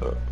uh,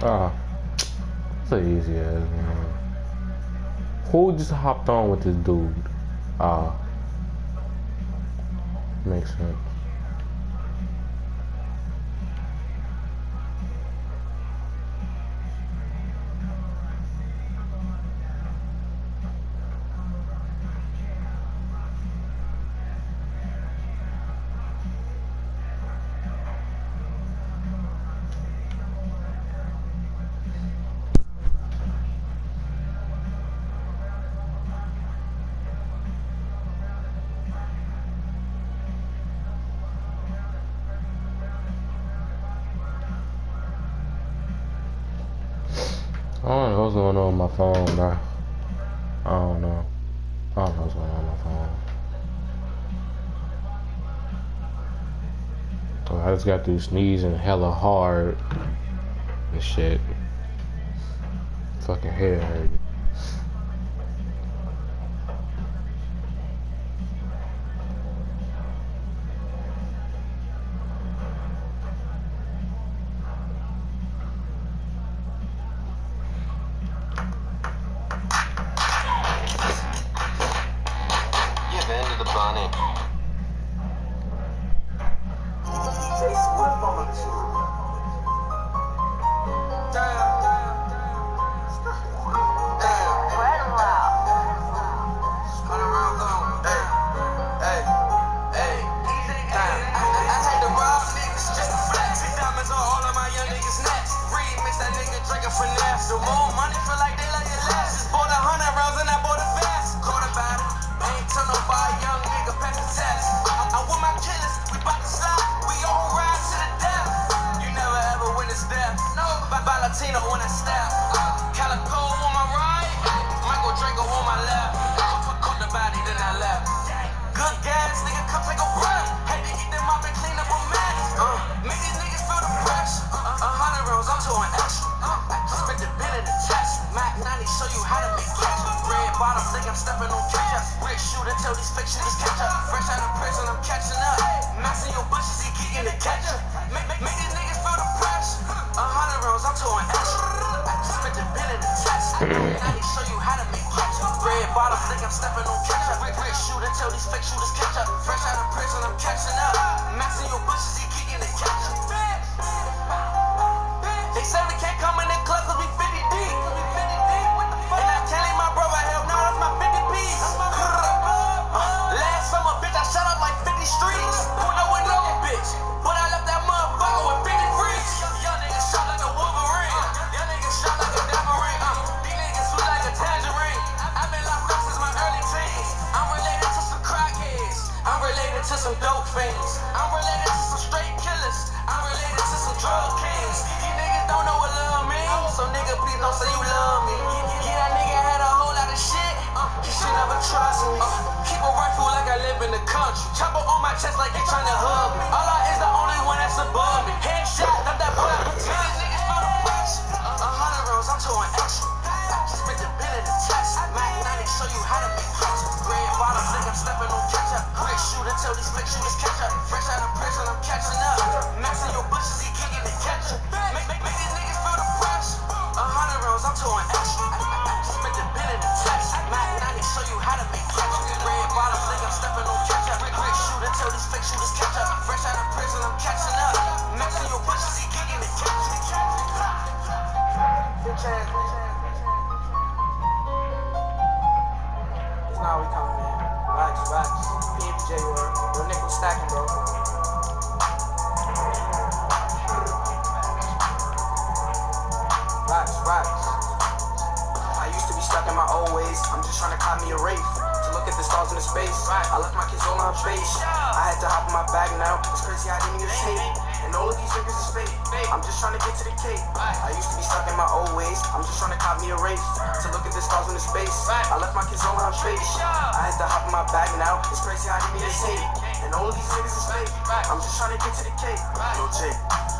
Ah, so easy as man. Who just hopped on with this dude? Ah, makes sense. I don't know what's going on with my phone, bro. I don't know. I don't know what's going on with my phone. So I just got through sneezing hella hard and shit. Fucking head hurt. electronic. Latino on that step. Calico on my right, Michael Draco on my left. Caught the body, then I left. Good gas, nigga, come take a breath. Had to get them up and clean up a mess. Uh, make these niggas feel the pressure. Uh, a hundred rounds, I'm towing extra. Uh, spent the bin in the chest. Mac 90 show you how to make cash. Red bottom, think I'm stepping on catch up. Red shooter, tell these fake shooters catch up. Fresh out of prison, I'm catching up. Maxing your bushes, he kicking the catch up. Make, make, chest. Mac 90 show you how to make catch up. Red bottom, think I'm stepping on catch up. Red, red shooter, tell these fake shooters catch up. Country. Chopper on my chest like they tryna hug me. It's now we coming in. Relax, relax. PMJ word. Your nickel stacking, bro. Relax, relax. I used to be stuck in my old ways. I'm just trying to cop me a wraith. To look at the stars in the space. I left my kids all on space. I had to hop in my bag now. It's crazy I didn't even escape. And all of these niggas is fake. I'm just trying to get to the cake. I used to be stuck in my old ways. I'm just trying to cop me a wraith. To look at the stars in the space. I left my kids on space. I had to hop in my bag now. It's crazy how didn't even escape. And all of these niggas is fake. I'm just trying to get to the cake. Yo, Jay,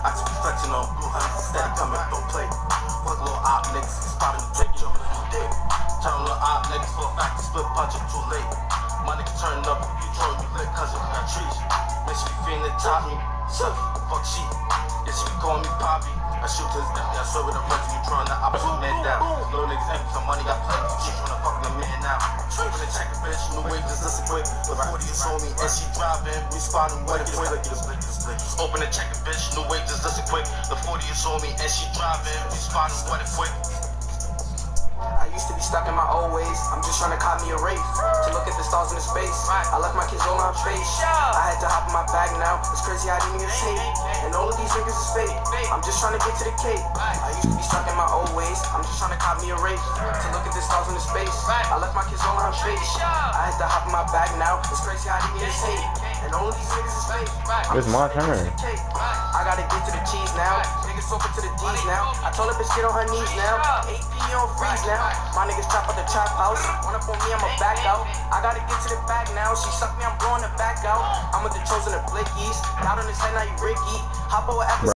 I just be flexing on blue honey, steady coming, don't play. Fuck little op niggas, spotting the Jake, jumping in the day. Tell little op niggas for a fact to split it too late. My nigga turn up, you join me lit, cause we got trees. Makes me feeling top me, suck, fuck shit. Yes, you call me Poppy, I shoot his death, I swear with a frenzy, you drawing the opposite man down. Little niggas ain't some money, got plenty. She tryna fuck the man now. Open the check, bitch, new wave is listen quick. The 40 is on me, and she driving, we spotting wet and quick. Open the check, bitch, new wave is listen quick. The 40 is on me, and she driving, we spotting wet and quick. I used to be stuck in my old ways. I'm just trying to cop me a wraith to look at the stars in the space. I left my kids all on face. I had to hop in my bag now. It's crazy I didn't even escape. And all of these niggas is fake. I'm just trying to get to the cape. I used to be stuck in my old ways. I'm just trying to cop me a wraith to look at the stars in the space. I left my kids all on face. I had to hop in my bag now. It's crazy I didn't even escape. And all of these niggas is fake. It's my trying to get to turn. I gotta get to the cheese now. Niggas open to the D's now. I told her bitch get on her knees now. AP on freeze now. My niggas trap at the trap house. Run up on me, I'ma back out. I gotta get to the bag now. She suck me, I'm blowing the back out. I'm with the chosen of Blickies. Out on his head, now you Ricky. Hop over episode.